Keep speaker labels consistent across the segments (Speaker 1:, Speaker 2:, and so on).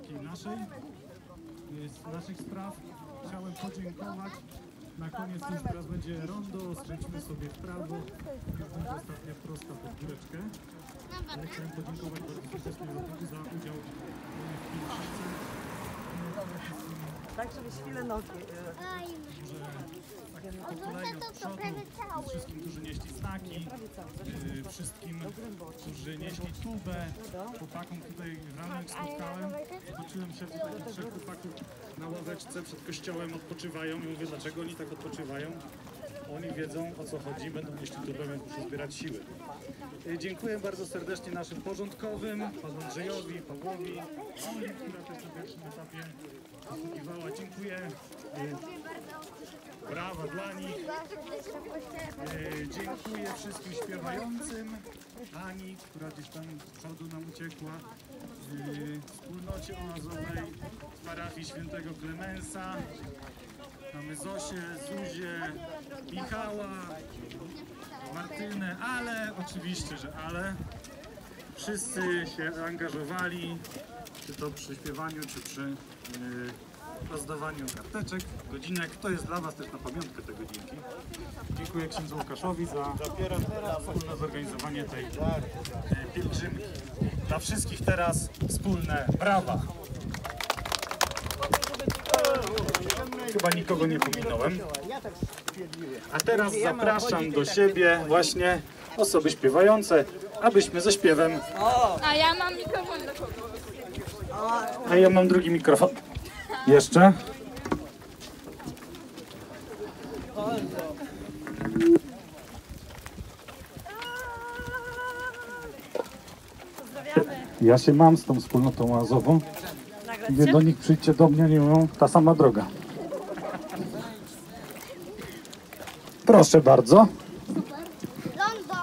Speaker 1: takiej naszej, z naszych spraw. Chciałem podziękować. Na koniec już teraz będzie rondo, skręcimy sobie w prawo. Już będzie ostatnia prosta pod góreczkę. Ale chciałem podziękować bardzo serdecznie Rotowi za udział w piłce.
Speaker 2: Tak, żeby chwilę nogi. E,
Speaker 1: Po kolei od przodu, wszystkim, którzy nieśli znaki, y, wszystkim, którzy nieśli tubę, chłopakom tutaj rano jak spotkałem, zobaczyłem się tutaj trzech chłopaków na ławeczce przed kościołem odpoczywają. I mówię, dlaczego oni tak odpoczywają? Oni wiedzą o co chodzi, będą nieśli tubę, więc muszą zbierać siły. Y, Dziękuję bardzo serdecznie naszym porządkowym, panu Andrzejowi, Pawłowi, Oli, która też na pierwszym etapie posługiwała. Dziękuję. Y, Brawa dla nich. E, dziękuję wszystkim śpiewającym. Ani, która gdzieś tam z przodu nam uciekła. Wspólnocie oazowej parafii świętego Klemensa. Mamy Zosię, Zuzię, Michała, Martynę, ale oczywiście, że ale. Wszyscy się angażowali, czy to przy śpiewaniu, czy przy e, rozdawaniu karteczek, godzinek. To jest dla Was też na pamiątkę te godzinki. Dziękuję księdzu Łukaszowi za wspólne zorganizowanie tej e, pielgrzymki. Dla wszystkich teraz wspólne brawa. Chyba nikogo nie pominąłem. A teraz zapraszam do siebie właśnie osoby śpiewające, abyśmy ze śpiewem
Speaker 3: A ja mam mikrofon do kogo?
Speaker 1: A ja mam drugi mikrofon. Jeszcze. Ja się mam z tą wspólnotą oazową. Mówię do nich przyjdźcie do mnie, nie mówią, ta sama droga. Proszę bardzo.
Speaker 4: Londo.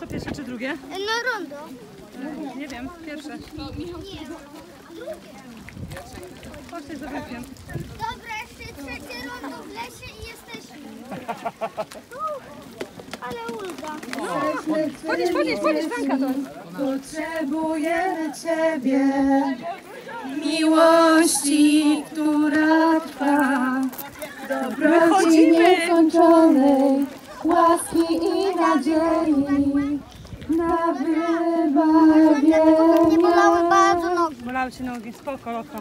Speaker 2: Co pierwsze czy drugie?
Speaker 4: No rondo.
Speaker 2: Nie wiem, pierwsze. Chodźcie za wypiem.
Speaker 4: Dobra, jeszcze trzecie rondo w lesie i. Ale ulga.
Speaker 2: Podnieś, podnieś, podnieś, Franka to.
Speaker 5: Potrzebujemy Ciebie, miłości, która trwa, dobroci nieskończonej, łaski i nadziei, na
Speaker 4: Nie bolały
Speaker 5: wybawienie.
Speaker 4: bardzo nogi.
Speaker 2: Bolały ci nogi, spoko, loko.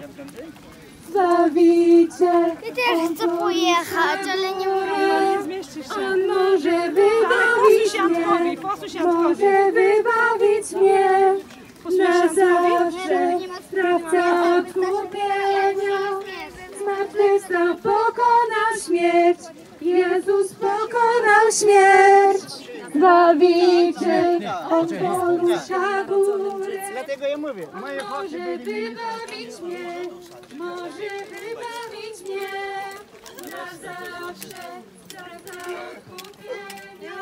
Speaker 5: Zbawiciel,
Speaker 4: Ja też chcę pojechać, ale nie mogę.
Speaker 2: Się Antkowi.
Speaker 5: może wybawić mnie. Na zawsze sprawca odkupienia Zmartwychwstał, pokonał śmierć Jezus pokonał śmierć Zbawiciel, On porusza góry
Speaker 6: Dlatego ja mówię, moje
Speaker 5: Może wybawić mnie Może wybawić mnie Na zawsze sprawca odkupienia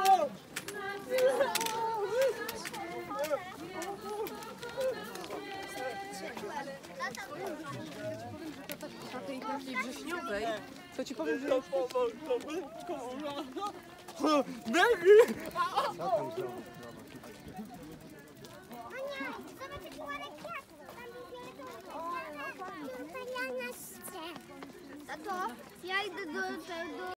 Speaker 5: Zmartwychwstał, pokonał śmierć
Speaker 2: Ci powiem, że
Speaker 4: zobacz jaki ładny kwiat. Tam jest fioletowy. Tato, ja idę do tego.